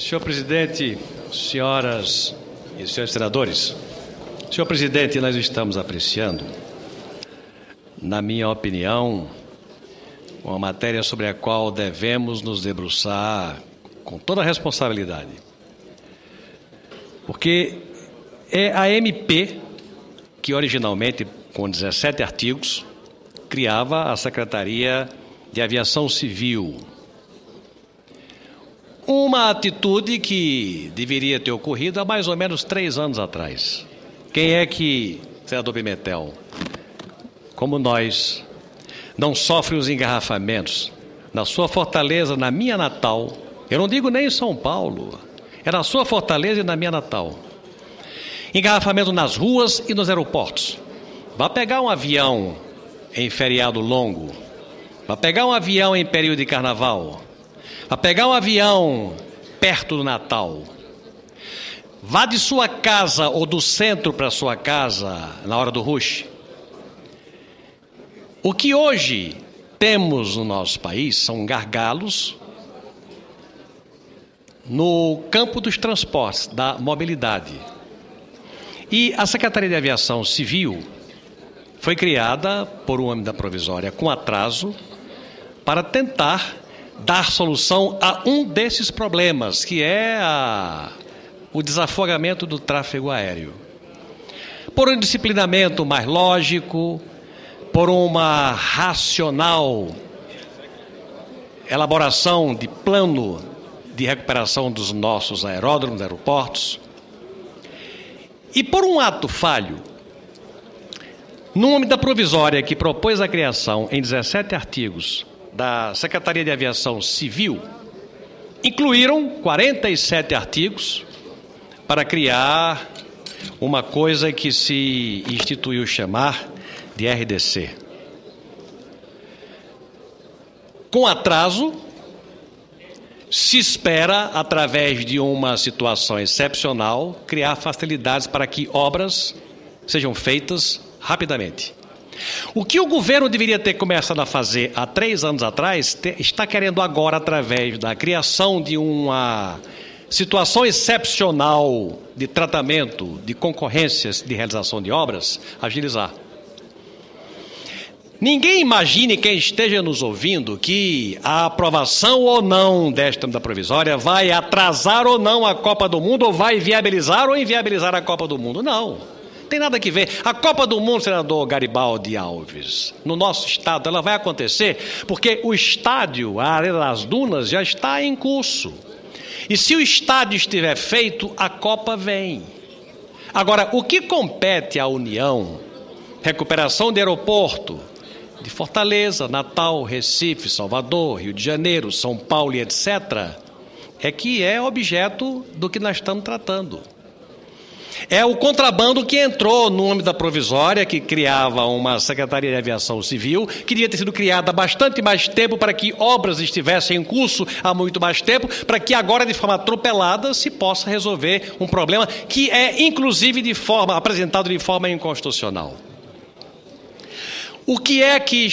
Senhor presidente, senhoras e senhores senadores, senhor presidente, nós estamos apreciando, na minha opinião, uma matéria sobre a qual devemos nos debruçar com toda a responsabilidade. Porque é a MP que originalmente, com 17 artigos, criava a Secretaria de Aviação Civil. Uma atitude que deveria ter ocorrido há mais ou menos três anos atrás. Quem é que, senador Pimentel, como nós, não sofre os engarrafamentos na sua fortaleza, na minha natal? Eu não digo nem em São Paulo, é na sua fortaleza e na minha natal. Engarrafamento nas ruas e nos aeroportos. Vá pegar um avião em feriado longo. Vá pegar um avião em período de carnaval. Vá pegar um avião perto do Natal. Vá de sua casa ou do centro para sua casa na hora do rush. O que hoje temos no nosso país são gargalos no campo dos transportes, da mobilidade. E a Secretaria de Aviação Civil foi criada por um homem da provisória com atraso para tentar dar solução a um desses problemas, que é a, o desafogamento do tráfego aéreo. Por um disciplinamento mais lógico, por uma racional elaboração de plano de recuperação dos nossos aeródromos, aeroportos, e por um ato falho, no nome da provisória que propôs a criação em 17 artigos da Secretaria de Aviação Civil, incluíram 47 artigos para criar uma coisa que se instituiu chamar de RDC. Com atraso, se espera, através de uma situação excepcional, criar facilidades para que obras sejam feitas rapidamente. O que o governo deveria ter começado a fazer há três anos atrás, está querendo agora, através da criação de uma situação excepcional de tratamento de concorrências de realização de obras, agilizar. Ninguém imagine quem esteja nos ouvindo que a aprovação ou não desta medida provisória vai atrasar ou não a Copa do Mundo, ou vai viabilizar ou inviabilizar a Copa do Mundo. Não. Tem nada que ver. A Copa do Mundo, senador Garibaldi Alves, no nosso estado, ela vai acontecer porque o estádio, a Arena das Dunas, já está em curso. E se o estádio estiver feito, a Copa vem. Agora, o que compete à União? Recuperação de aeroporto, de Fortaleza, Natal, Recife, Salvador, Rio de Janeiro, São Paulo e etc., é que é objeto do que nós estamos tratando. É o contrabando que entrou no nome da provisória, que criava uma Secretaria de Aviação Civil, que devia ter sido criada há bastante mais tempo para que obras estivessem em curso há muito mais tempo, para que agora, de forma atropelada, se possa resolver um problema que é, inclusive, de forma apresentado de forma inconstitucional. O que é que